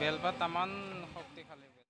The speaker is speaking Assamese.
বেলপাত তামান শক্তিশালী